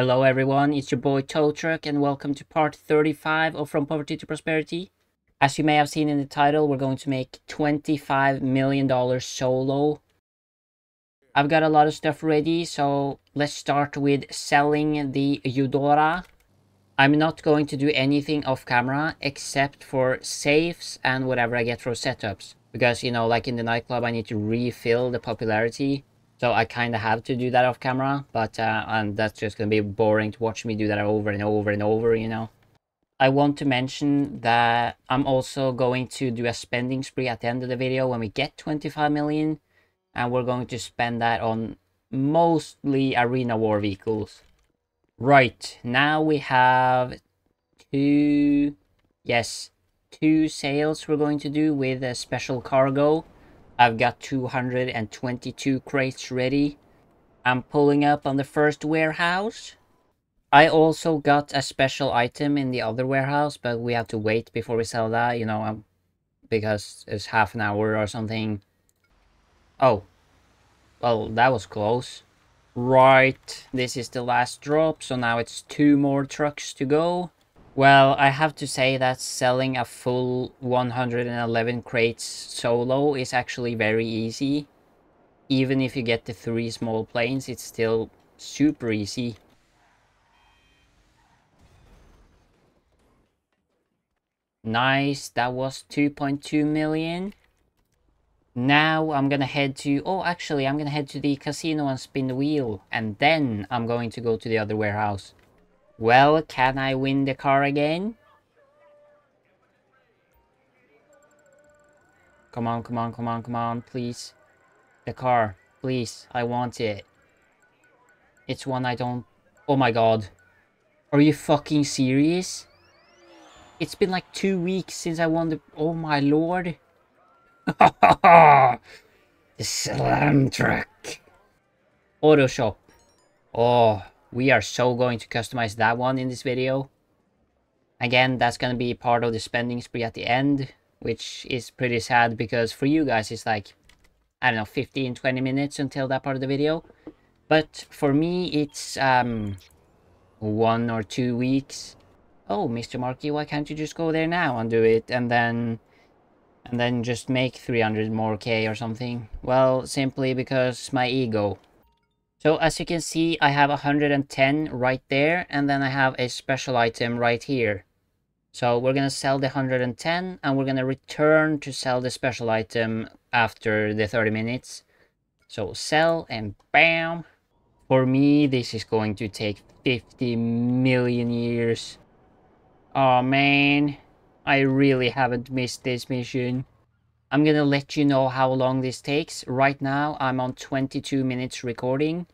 Hello everyone, it's your boy Tow Truck and welcome to part 35 of From Poverty to Prosperity. As you may have seen in the title, we're going to make $25 million solo. I've got a lot of stuff ready, so let's start with selling the Eudora. I'm not going to do anything off camera except for safes and whatever I get for setups. Because, you know, like in the nightclub, I need to refill the popularity. So I kind of have to do that off camera, but uh, and that's just going to be boring to watch me do that over and over and over, you know. I want to mention that I'm also going to do a spending spree at the end of the video when we get 25 million. And we're going to spend that on mostly arena war vehicles. Right, now we have two, yes, two sales we're going to do with a special cargo. I've got 222 crates ready. I'm pulling up on the first warehouse. I also got a special item in the other warehouse, but we have to wait before we sell that, you know, um, because it's half an hour or something. Oh. Well, that was close. Right, this is the last drop, so now it's two more trucks to go. Well, I have to say that selling a full 111 crates solo is actually very easy. Even if you get the three small planes, it's still super easy. Nice, that was 2.2 million. Now I'm gonna head to... Oh, actually, I'm gonna head to the casino and spin the wheel. And then I'm going to go to the other warehouse. Well, can I win the car again? Come on, come on, come on, come on, please. The car, please. I want it. It's one I don't... Oh my god. Are you fucking serious? It's been like two weeks since I won the... Oh my lord. the slam truck. Auto shop. Oh, we are so going to customize that one in this video. Again, that's going to be part of the spending spree at the end, which is pretty sad because for you guys it's like, I don't know, 15, 20 minutes until that part of the video. But for me, it's um, one or two weeks. Oh, Mr. Markie, why can't you just go there now and do it and then and then just make 300 more K or something? Well, simply because my ego. So as you can see, I have 110 right there, and then I have a special item right here. So we're gonna sell the 110, and we're gonna return to sell the special item after the 30 minutes. So sell, and bam! For me, this is going to take 50 million years. Oh man, I really haven't missed this mission. I'm gonna let you know how long this takes. Right now, I'm on 22 minutes recording.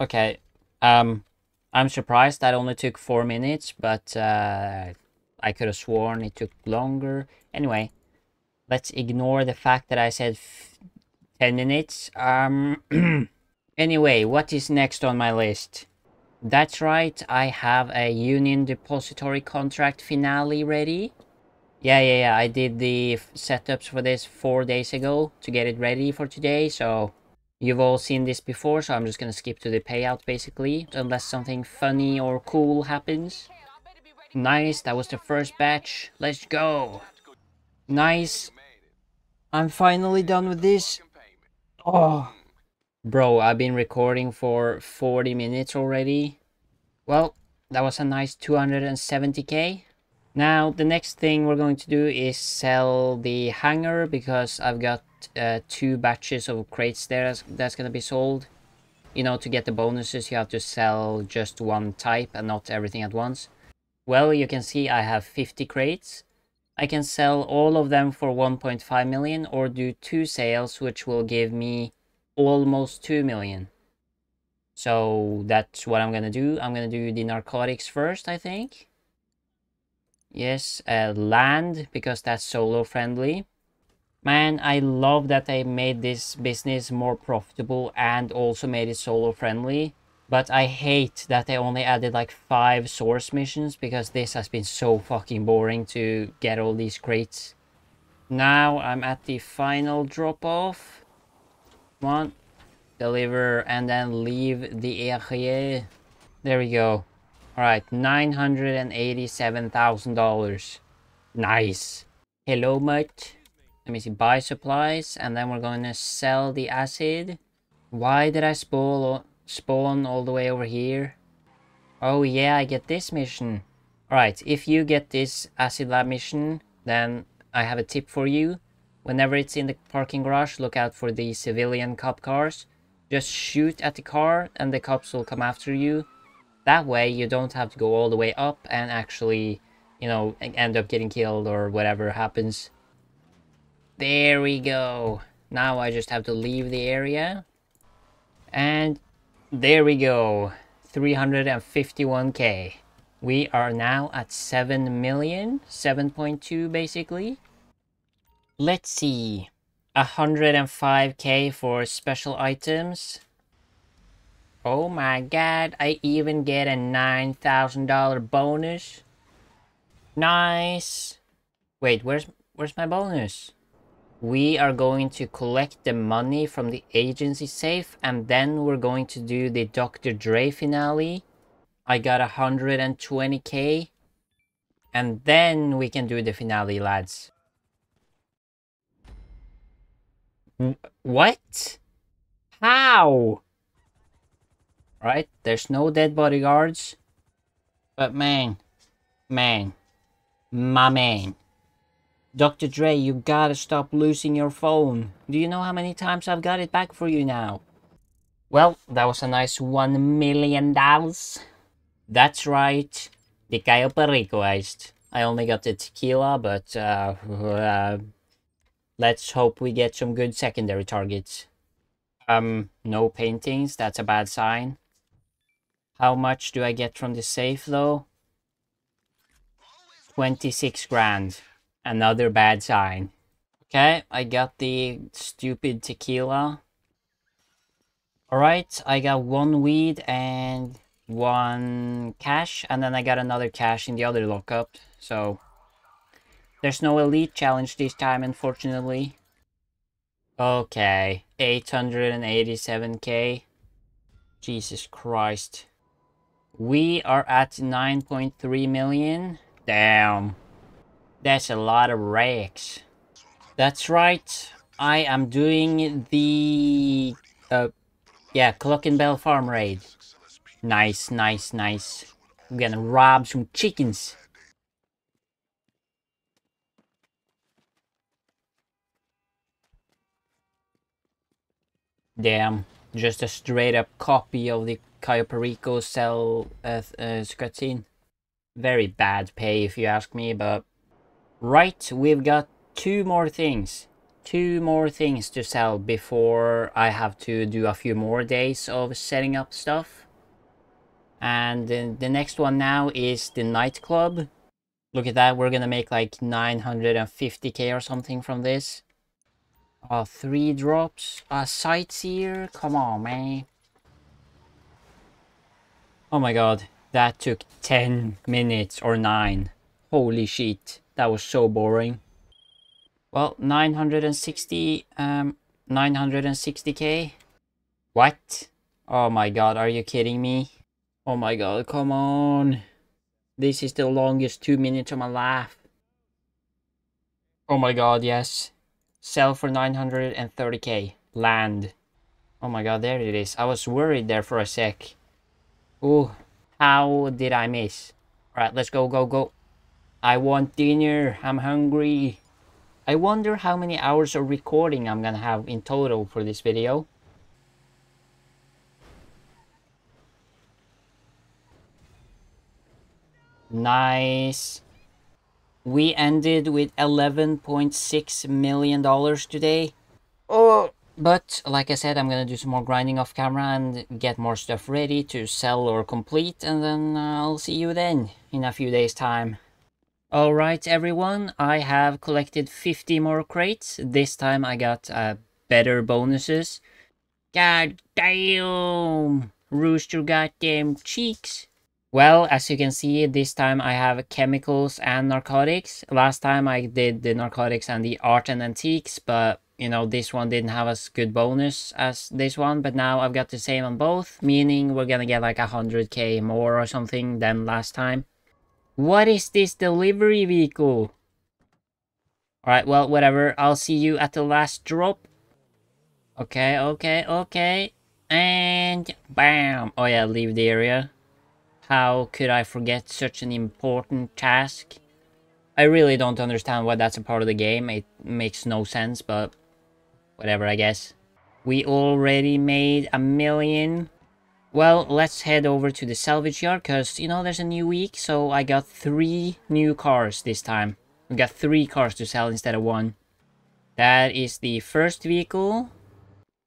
Okay, um, I'm surprised that only took 4 minutes, but uh, I could have sworn it took longer. Anyway, let's ignore the fact that I said 10 minutes. Um, anyway, what is next on my list? That's right, I have a Union Depository contract finale ready. Yeah, yeah, yeah. I did the setups for this four days ago to get it ready for today. So you've all seen this before. So I'm just going to skip to the payout basically. Unless something funny or cool happens. Nice. That was the first batch. Let's go. Nice. I'm finally done with this. Oh. Bro, I've been recording for 40 minutes already. Well, that was a nice 270k. Now, the next thing we're going to do is sell the hangar because I've got uh, two batches of crates there that's, that's going to be sold. You know, to get the bonuses, you have to sell just one type and not everything at once. Well, you can see I have 50 crates. I can sell all of them for 1.5 million or do two sales, which will give me almost 2 million. So that's what I'm going to do. I'm going to do the narcotics first, I think. Yes, uh, land, because that's solo friendly. Man, I love that they made this business more profitable and also made it solo friendly. But I hate that they only added like five source missions because this has been so fucking boring to get all these crates. Now I'm at the final drop off. Come on. Deliver and then leave the area. There we go. Alright, $987,000. Nice. Hello, mutt. Let me see, buy supplies, and then we're going to sell the acid. Why did I spawn, spawn all the way over here? Oh yeah, I get this mission. Alright, if you get this acid lab mission, then I have a tip for you. Whenever it's in the parking garage, look out for the civilian cop cars. Just shoot at the car and the cops will come after you. That way you don't have to go all the way up and actually, you know, end up getting killed or whatever happens. There we go. Now I just have to leave the area. And there we go. 351k. We are now at 7 million, 7.2 basically. Let's see. 105k for special items. Oh my god, I even get a $9,000 bonus. Nice. Wait, where's where's my bonus? We are going to collect the money from the agency safe and then we're going to do the Dr. Dre finale. I got 120k. And then we can do the finale, lads. What? How? Right? There's no dead bodyguards. But man, man, my man. Dr. Dre, you gotta stop losing your phone. Do you know how many times I've got it back for you now? Well, that was a nice one million dollars. That's right. The Cayo Perico heist. I only got the tequila, but uh, uh, let's hope we get some good secondary targets. Um, no paintings, that's a bad sign. How much do I get from the safe though? 26 grand. Another bad sign. Okay, I got the stupid tequila. Alright, I got one weed and one cash, and then I got another cash in the other lockup, so... There's no elite challenge this time, unfortunately. Okay, 887k. Jesus Christ. We are at 9.3 million. Damn. That's a lot of racks. That's right. I am doing the... Uh, yeah, Cluckin' Bell Farm Raid. Nice, nice, nice. Gonna rob some chickens. Damn, just a straight up copy of the Cayo Perico cell uh, uh, cutscene. Very bad pay if you ask me, but Right, we've got two more things. Two more things to sell before I have to do a few more days of setting up stuff. And the, the next one now is the nightclub. Look at that, we're gonna make like 950k or something from this. Uh, three drops. A sightseer? Come on, man. Oh my god, that took 10 minutes or 9. Holy shit. That was so boring. Well, 960, um, 960k? What? Oh my god, are you kidding me? Oh my god, come on. This is the longest two minutes of my life. Oh my god, yes. Sell for 930k. Land. Oh my god, there it is. I was worried there for a sec. Oh, how did I miss? Alright, let's go, go, go. I want dinner. I'm hungry. I wonder how many hours of recording I'm gonna have in total for this video. Nice. We ended with $11.6 million today. Oh, but like I said, I'm gonna do some more grinding off camera and get more stuff ready to sell or complete. And then uh, I'll see you then in a few days time. Alright everyone, I have collected 50 more crates. This time I got uh, better bonuses. God damn! Rooster goddamn cheeks. Well, as you can see, this time I have chemicals and narcotics. Last time I did the narcotics and the art and antiques, but you know, this one didn't have as good bonus as this one, but now I've got the same on both, meaning we're gonna get like a 100k more or something than last time. What is this delivery vehicle? Alright, well, whatever. I'll see you at the last drop. Okay, okay, okay. And bam! Oh yeah, leave the area. How could I forget such an important task? I really don't understand why that's a part of the game. It makes no sense, but whatever, I guess. We already made a million. Well, let's head over to the salvage yard, because, you know, there's a new week, so I got three new cars this time. We got three cars to sell instead of one. That is the first vehicle.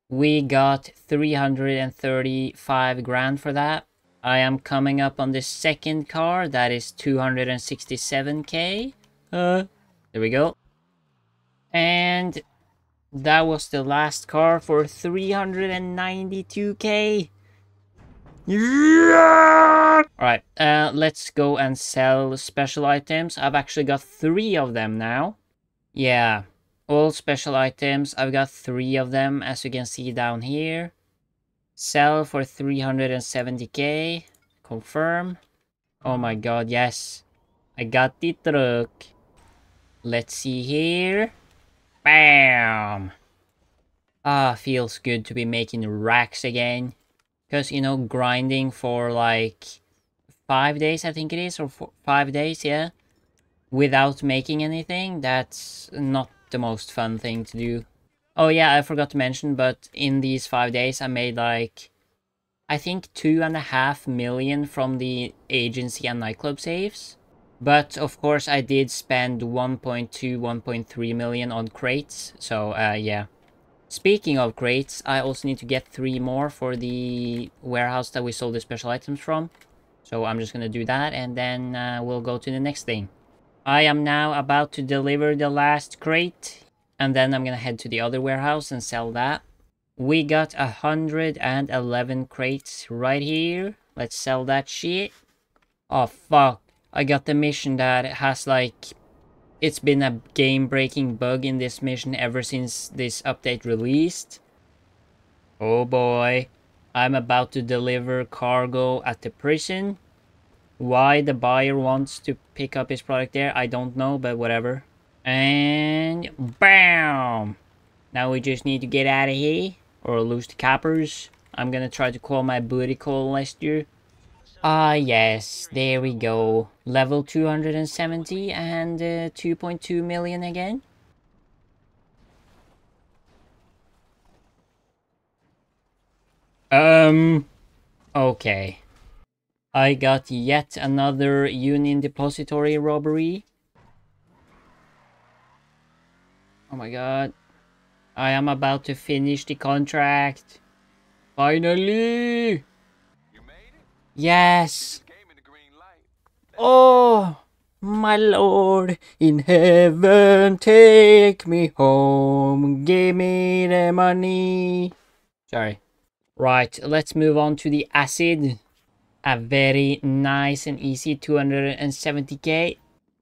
We got 335 grand for that. I am coming up on the second car. That is 267k. Uh, there we go. And that was the last car for 392k. Yeah! Alright, uh, let's go and sell special items. I've actually got three of them now. Yeah, all special items. I've got three of them, as you can see down here. Sell for 370k. Confirm. Oh my god, yes. I got the truck. Let's see here. Bam! Ah, feels good to be making racks again. Because, you know, grinding for like five days, I think it is, or four, five days, yeah. Without making anything, that's not the most fun thing to do. Oh yeah, I forgot to mention, but in these five days I made like, I think two and a half million from the agency and nightclub saves. But of course I did spend 1.2, 1.3 million on crates, so uh, yeah. Speaking of crates, I also need to get three more for the warehouse that we sold the special items from. So I'm just gonna do that and then uh, we'll go to the next thing. I am now about to deliver the last crate and then I'm gonna head to the other warehouse and sell that. We got 111 crates right here. Let's sell that shit. Oh fuck. I got the mission that has like it's been a game-breaking bug in this mission ever since this update released. Oh boy, I'm about to deliver cargo at the prison. Why the buyer wants to pick up his product there, I don't know, but whatever. And BAM! Now we just need to get out of here, or lose the coppers. I'm gonna try to call my booty call Lester. Ah, yes, there we go. Level 270 and uh, 2.2 million again. Um, okay. I got yet another Union Depository robbery. Oh my god. I am about to finish the contract. Finally! Yes. Oh, my Lord in heaven, take me home, give me the money. Sorry. Right, let's move on to the acid. A very nice and easy 270k.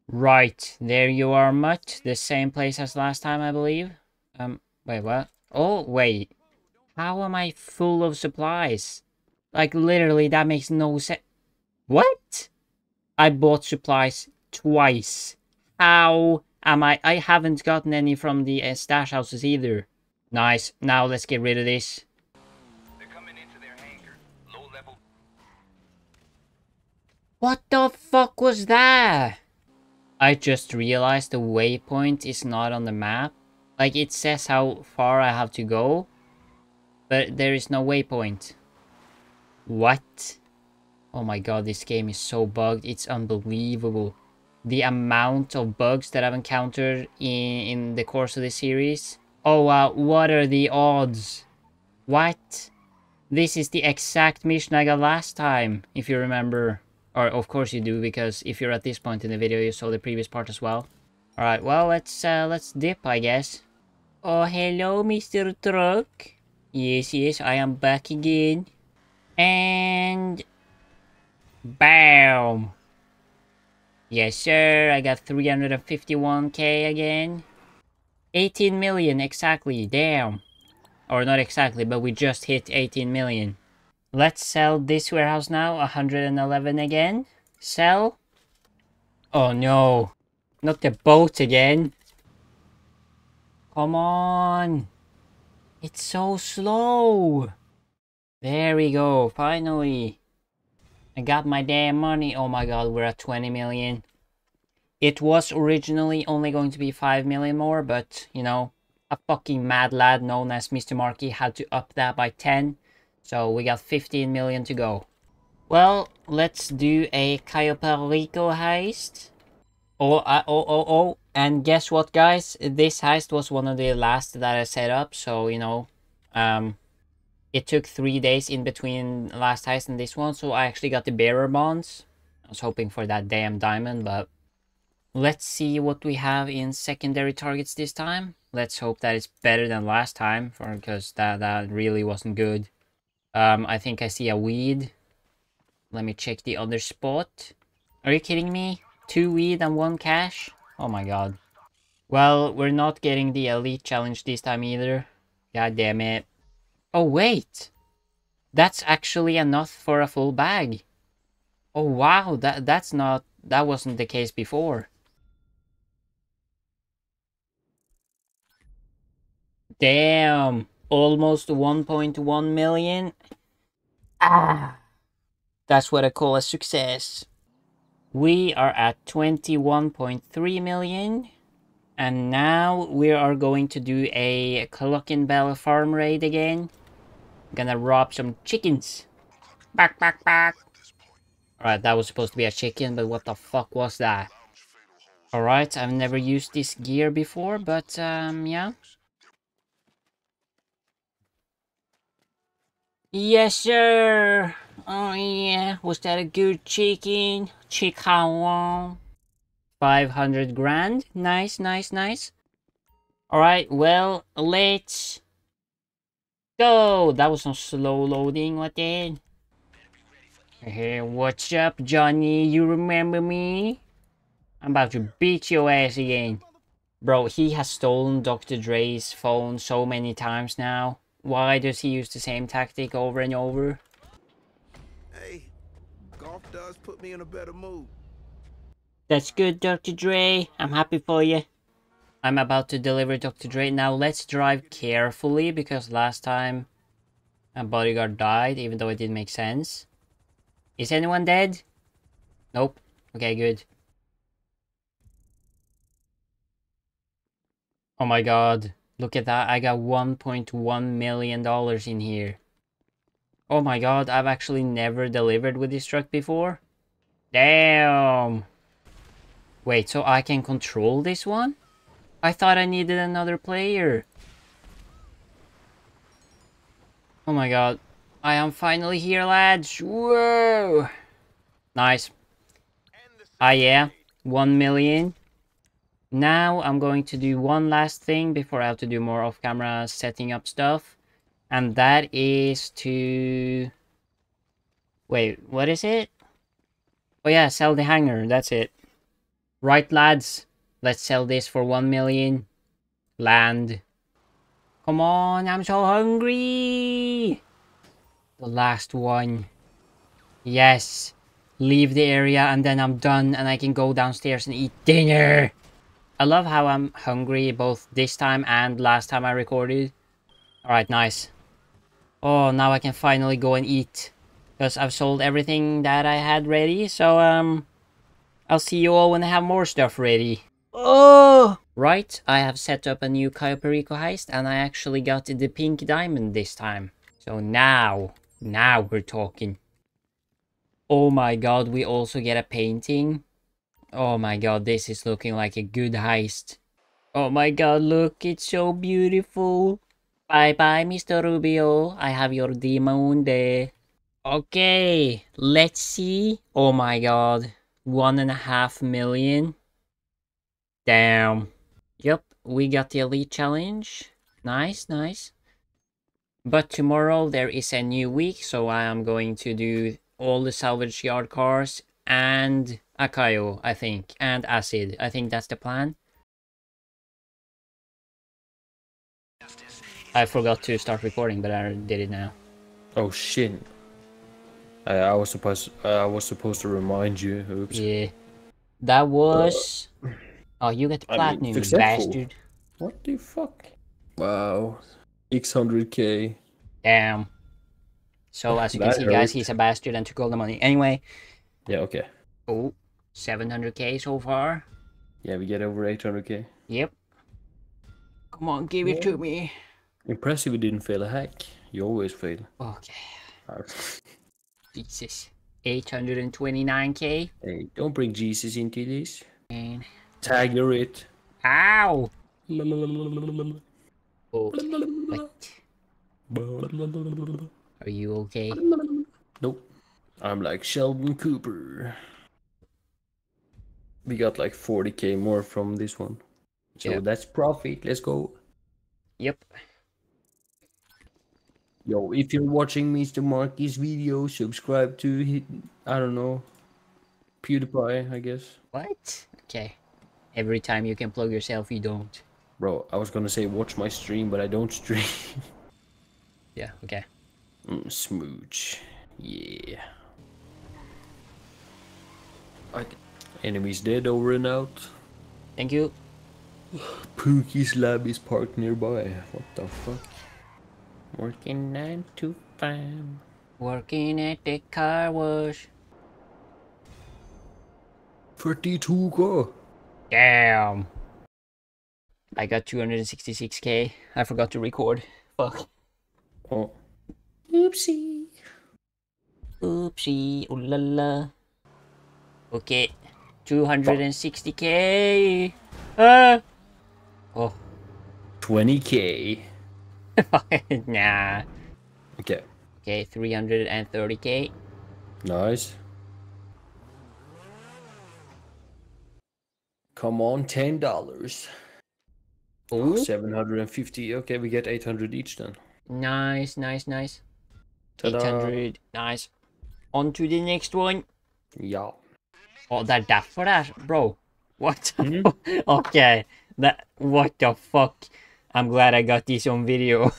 Right, there you are, Mutt. The same place as last time, I believe. Um, wait, what? Oh, wait. How am I full of supplies? Like, literally, that makes no sense. What? I bought supplies twice. How am I? I haven't gotten any from the uh, stash houses either. Nice. Now let's get rid of this. What the fuck was that? I just realized the waypoint is not on the map. Like, it says how far I have to go, but there is no waypoint. What? Oh my god, this game is so bugged. It's unbelievable. The amount of bugs that I've encountered in, in the course of the series. Oh wow, what are the odds? What? This is the exact mission I got last time, if you remember. Or of course you do, because if you're at this point in the video, you saw the previous part as well. Alright, well, let's uh, let's dip, I guess. Oh, hello, Mr. Truck. Yes, yes, I am back again. And... BAM! Yes, sir. I got 351k again. 18 million exactly, damn. Or not exactly, but we just hit 18 million. Let's sell this warehouse now, 111 again. Sell. Oh no, not the boat again. Come on. It's so slow. There we go, finally. I got my damn money. Oh my god, we're at 20 million. It was originally only going to be 5 million more, but, you know, a fucking mad lad known as Mr. Markie had to up that by 10. So we got 15 million to go. Well, let's do a Cayo Perico heist. Oh, oh, oh, oh. And guess what, guys? This heist was one of the last that I set up. So, you know, um, it took three days in between last heist and this one. So I actually got the bearer bonds. I was hoping for that damn diamond, but let's see what we have in secondary targets this time. Let's hope that it's better than last time, because that, that really wasn't good. Um, I think I see a weed. Let me check the other spot. Are you kidding me? Two weed and one cash? Oh my god. Well, we're not getting the elite challenge this time either. God damn it. Oh wait! That's actually enough for a full bag. Oh wow, that that's not that wasn't the case before. Damn, almost 1.1 million. Ah, that's what I call a success. We are at 21.3 million. And now we are going to do a Cluckin' Bell farm raid again. Gonna rob some chickens. Back, back, back. Alright, that was supposed to be a chicken, but what the fuck was that? Alright, I've never used this gear before, but um, yeah. Yes, sir. Oh, yeah. Was that a good chicken? Chicken. 500 grand. Nice, nice, nice. Alright, well, let's go. That was some slow loading. What then? Hey, what's up, Johnny? You remember me? I'm about to beat your ass again. Bro, he has stolen Dr. Dre's phone so many times now. Why does he use the same tactic over and over? Hey, golf does put me in a better mood. That's good, Dr. Dre. I'm happy for you. I'm about to deliver Dr. Dre. Now let's drive carefully because last time a bodyguard died, even though it didn't make sense. Is anyone dead? Nope. Okay, good. Oh my god. Look at that, I got $1.1 million in here. Oh my god, I've actually never delivered with this truck before. Damn! Wait, so I can control this one? I thought I needed another player. Oh my god. I am finally here, lads. Whoa! Nice. Ah, yeah. One million. Now I'm going to do one last thing before I have to do more off-camera setting up stuff. And that is to... Wait, what is it? Oh yeah, sell the hangar. that's it. Right lads, let's sell this for 1 million. Land. Come on, I'm so hungry! The last one. Yes. Leave the area and then I'm done and I can go downstairs and eat dinner. I love how I'm hungry both this time and last time I recorded. Alright, nice. Oh, now I can finally go and eat. Because I've sold everything that I had ready, so um... I'll see you all when I have more stuff ready. Oh! Right, I have set up a new Cayo Perico heist and I actually got the pink diamond this time. So now, now we're talking. Oh my god, we also get a painting. Oh my god, this is looking like a good heist. Oh my god, look, it's so beautiful. Bye bye, Mr. Rubio. I have your demon there. Okay, let's see. Oh my god, one and a half million. Damn. Yep, we got the elite challenge. Nice, nice. But tomorrow there is a new week, so I am going to do all the salvage yard cars and a Cayo, I think, and Acid. I think that's the plan. I forgot to start recording, but I did it now. Oh shit. I, I was supposed uh, I was supposed to remind you. Oops. Yeah. That was. Oh, you get I mean, platinum, you bastard. What the fuck? Wow. 600k. Damn. So as you can That see, guys, he's a bastard and took all the money. Anyway, Yeah, okay. oh, 700k so far. Yeah, we get over 800k. Yep. Come on, give it to me. Impressive we didn't fail a hack. You always fail. Okay. Jesus. 829k. hey, don't bring Jesus into this. And. Tagger it. Ow! Nope. Oh, what? Are you okay? Nope. I'm like Sheldon Cooper. We got like 40k more from this one. So Yeah. that's profit. Let's go. Yep. Yo, if you're watching Mr. Markie's video, subscribe to I don't know, PewDiePie, I guess. What? Okay. Every time you can plug yourself, you don't. Bro, I was gonna say watch my stream, but I don't stream. Yeah, okay. Mm, smooch. Yeah. I, enemies dead, over and out. Thank you. Pookie's lab is parked nearby. What the fuck? Working 9 to 5. Working at the car wash. 32k. Damn. I got 266k. I forgot to record. Fuck. Oh. Oopsie. Oopsie. Ooh la la. Okay. 260k. Ah. Oh. 20k. nah. Okay. Okay, 330k. Nice. Come on, ten dollars. Ooh. Seven hundred and fifty. Okay, we get eight hundred each then. Nice, nice, nice. 800. Nice. On to the next one. Ja. Oh, det er derfor det er Bro. What? Mhm. okay. That, what the fuck? I'm glad I got this on video.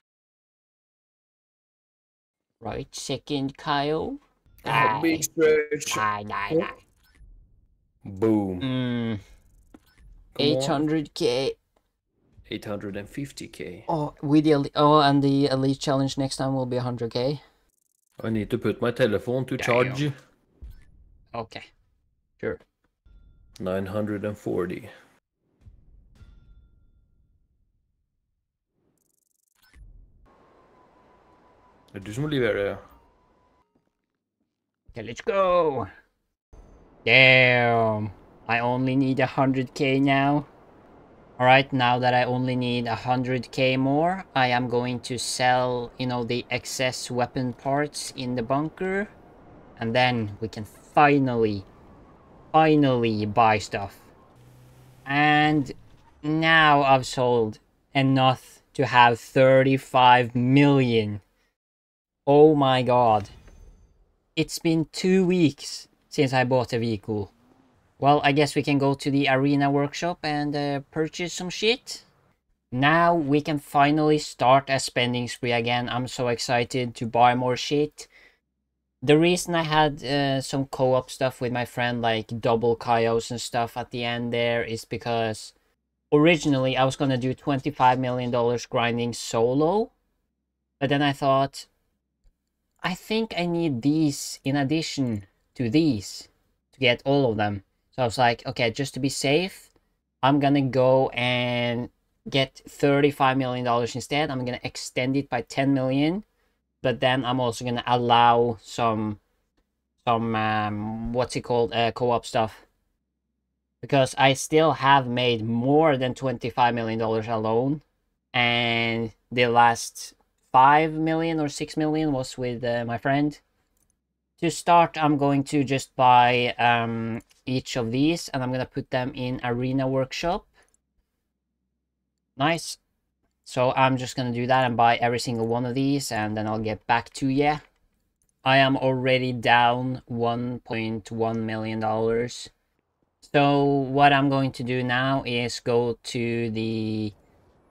right, second Kyle. Ah, big stretch. Die. Boom. Mm. 800k. 850k. Oh, with the oh, and the elite challenge next time will be 100k. I need to put my telephone to Damn. charge. Okay. Sure. 940. Det er du som må levere. Okay, let's go. Damn. I only need 100k now. Alright, now that I only need 100k more, I am going to sell, you know, the excess weapon parts in the bunker. And then we can finally, finally buy stuff. And now I've sold enough to have 35 million. Oh my god. It's been two weeks since I bought a vehicle. Well, I guess we can go to the arena workshop and uh, purchase some shit. Now we can finally start a spending spree again. I'm so excited to buy more shit. The reason I had uh, some co-op stuff with my friend, like double Cayos and stuff at the end there, is because originally I was gonna do $25 million grinding solo. But then I thought, I think I need these in addition to these to get all of them. So I was like, okay, just to be safe, I'm gonna go and get $35 million instead. I'm gonna extend it by 10 million, but then I'm also gonna allow some, some, um, what's it called, uh, co-op stuff. Because I still have made more than $25 million alone. And the last 5 million or 6 million was with uh, my friend. To start, I'm going to just buy um, each of these and I'm going to put them in Arena Workshop. Nice. So I'm just going to do that and buy every single one of these and then I'll get back to you. I am already down $1.1 million. So what I'm going to do now is go to the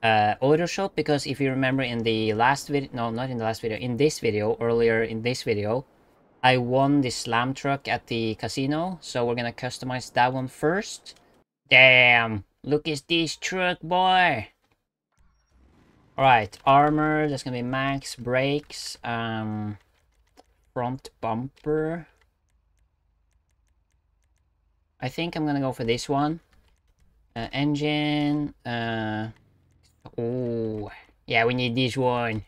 uh, auto shop because if you remember in the last video, no, not in the last video, in this video, earlier in this video, I won the slam truck at the casino. So we're gonna customize that one first. Damn, look at this truck, boy. Alright, armor, that's gonna be max, brakes, um, front bumper. I think I'm gonna go for this one. Uh, engine, uh, oh, yeah, we need this one.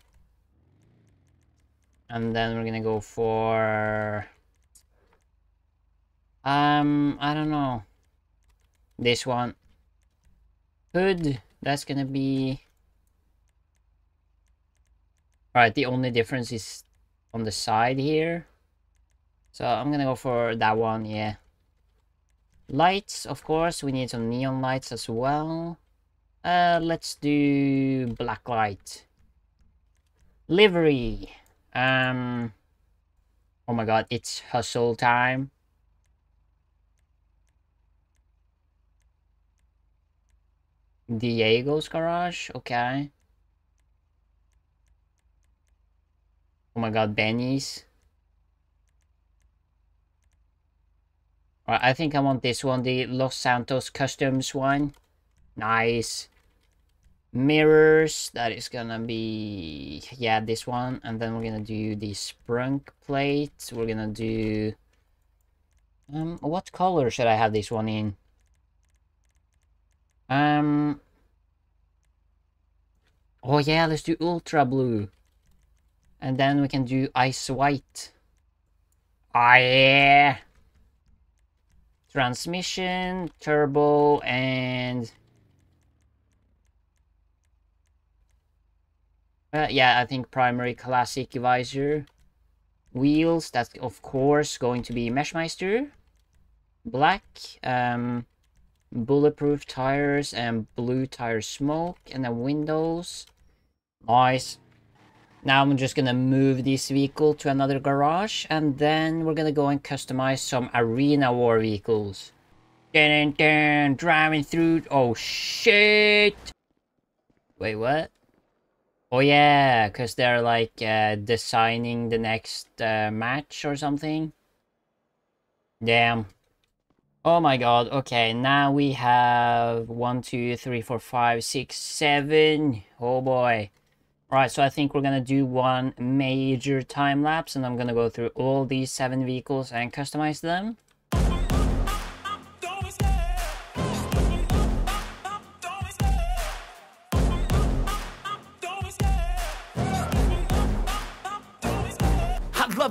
And then we're gonna go for, um, I don't know, this one. Hood, that's gonna be, alright, the only difference is on the side here. So I'm gonna go for that one, yeah. Lights, of course, we need some neon lights as well. Uh, let's do black light. Livery. Um. Oh my god, it's hustle time. Diego's garage, okay. Oh my god, Benny's. I think I want this one, the Los Santos Customs one. Nice. Mirrors, that is gonna be, yeah, this one. And then we're gonna do the sprunk plate. We're gonna do, um, what color should I have this one in? Um, oh yeah, let's do ultra blue. And then we can do ice white. Ah, yeah transmission, turbo, and... Uh, yeah, I think primary classic visor. Wheels, that's of course going to be Meshmeister. Black, um, bulletproof tires and blue tire smoke. And then windows. Nice. Now I'm just gonna move this vehicle to another garage and then we're gonna go and customize some arena war vehicles. Dun, dun, dun, driving through. Oh shit! Wait, what? Oh yeah, because they're like uh, designing the next uh, match or something. Damn. Oh my god, okay, now we have one, two, three, four, five, six, seven. Oh boy. Alright, so I think we're gonna do one major time lapse and I'm gonna go through all these seven vehicles and customize them.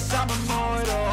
I'm immortal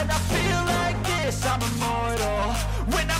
When I feel like this, I'm immortal. When I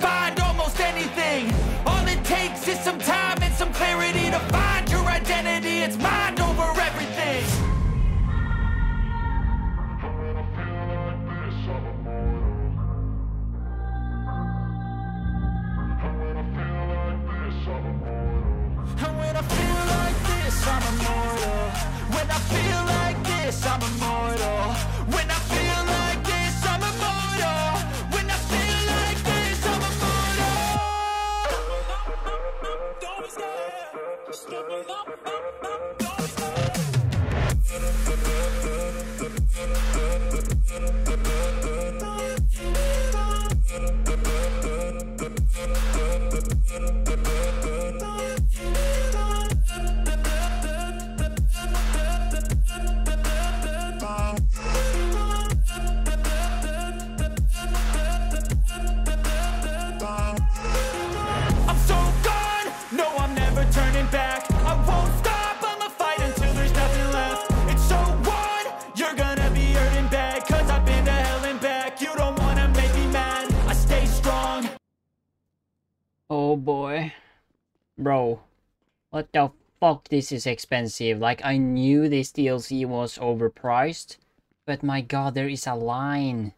What the fuck this is expensive. Like I knew this DLC was overpriced. But my god, there is a line.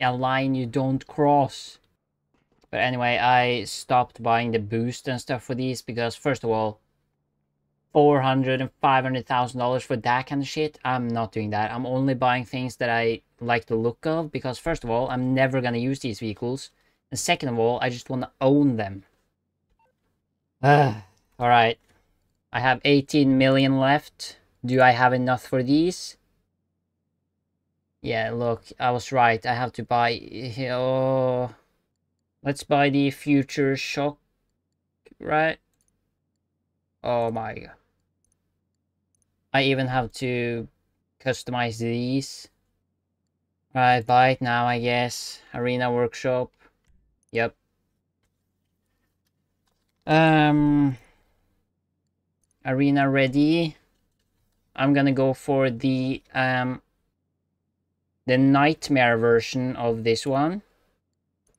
A line you don't cross. But anyway, I stopped buying the boost and stuff for these because first of all, four hundred and five hundred thousand dollars for that kind of shit. I'm not doing that. I'm only buying things that I like the look of because first of all, I'm never gonna use these vehicles, and second of all, I just want to own them. Ah. All right, I have 18 million left. Do I have enough for these? Yeah, look, I was right. I have to buy. Oh, let's buy the future shock, right? Oh my god. I even have to customize these. Right, buy it now, I guess. Arena Workshop. Yep. Um, Arena ready. I'm gonna go for the um the nightmare version of this one.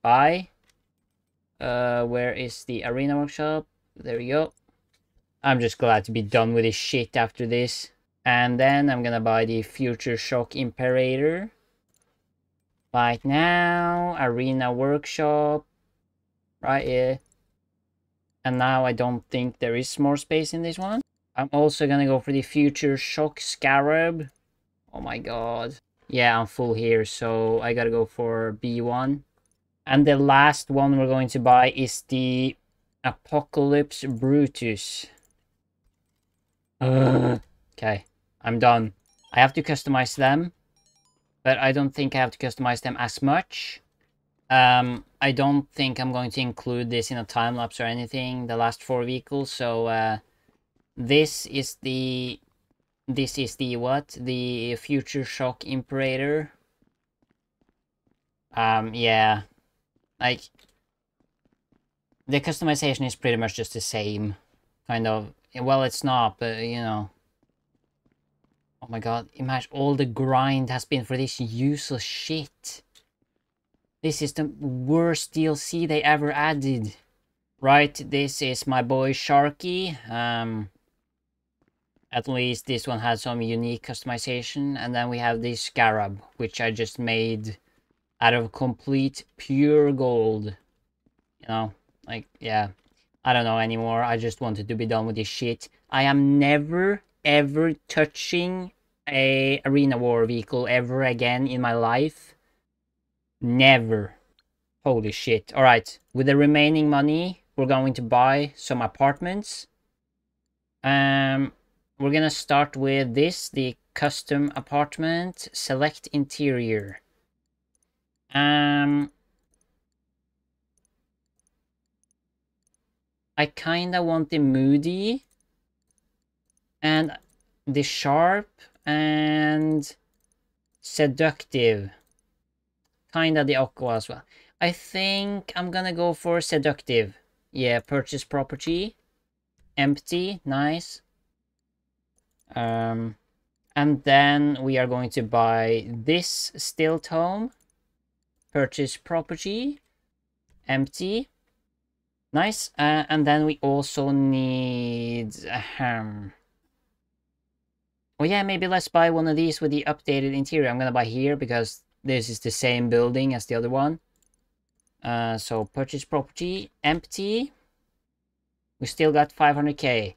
Buy. Uh, where is the Arena Workshop? There we go. I'm just glad to be done with this shit after this. And then I'm gonna buy the Future Shock Imperator. Right now, Arena Workshop. Right here. And now I don't think there is more space in this one. I'm also gonna go for the Future Shock Scarab. Oh my god. Yeah, I'm full here, so I gotta go for B1. And the last one we're going to buy is the Apocalypse Brutus. Okay, I'm done. I have to customize them, but I don't think I have to customize them as much. Um, I don't think I'm going to include this in a time lapse or anything, the last four vehicles, so uh, this is the this is the what? The Future Shock Imperator. Um, yeah. Like, the customization is pretty much just the same. Kind of. Well, it's not, but, you know. Oh my god, imagine all the grind has been for this useless shit. This is the worst DLC they ever added. Right, this is my boy Sharky. Um, at least this one has some unique customization. And then we have this Scarab, which I just made out of complete pure gold. You know, like, yeah. I don't know anymore. I just wanted to be done with this shit. I am never, ever touching a Arena War vehicle ever again in my life. Never. Holy shit. Alright, with the remaining money, we're going to buy some apartments. Um, we're gonna start with this, the custom apartment, select interior. Um, I kinda want the moody and the sharp and seductive. Kinda the aqua as well. I think I'm gonna go for seductive. Yeah, purchase property. Empty, nice. Um, and then we are going to buy this stilt home. Purchase property. Empty. Nice. Uh, and then we also need... Um, oh yeah, maybe let's buy one of these with the updated interior. I'm gonna buy here because this is the same building as the other one. Uh, so purchase property, empty. We still got 500k.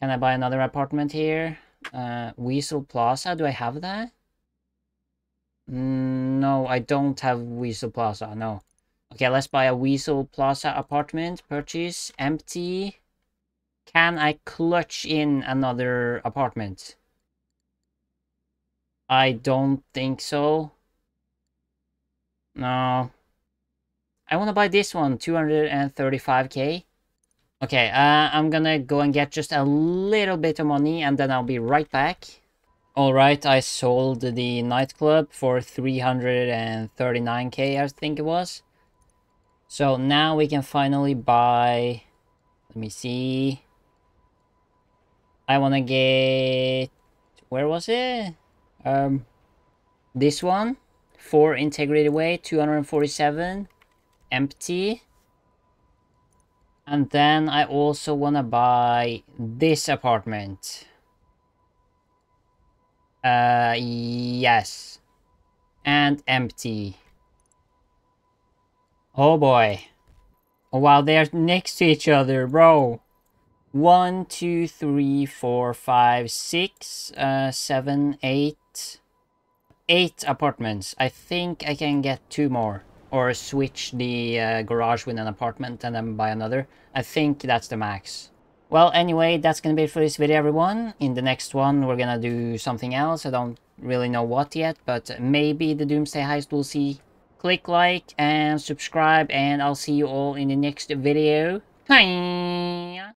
Can I buy another apartment here? Uh, Weazel Plaza, do I have that? Mm, no, I don't have Weazel Plaza, no. Okay, let's buy a Weazel Plaza apartment. Purchase, empty. Can I clutch in another apartment? I don't think so. No. I want to buy this one, 235k. Okay, uh, I'm gonna go and get just a little bit of money and then I'll be right back. Alright, I sold the nightclub for 339k, I think it was. So now we can finally buy... Let me see... I wanna get... Where was it? Um, This one. 4 Integrity Way, 247 empty. And then I also want to buy this apartment. Uh, yes. And empty. Oh boy. Oh wow, they're next to each other, bro. One, two, three, four, five, six, uh, seven, eight. Eight apartments. I think I can get two more or switch the uh, garage with an apartment and then buy another. I think that's the max. Well, anyway, that's gonna be it for this video, everyone. In the next one, we're gonna do something else. I don't really know what yet, but maybe the Doomsday Heist, we'll see. Click like and subscribe, and I'll see you all in the next video. Bye!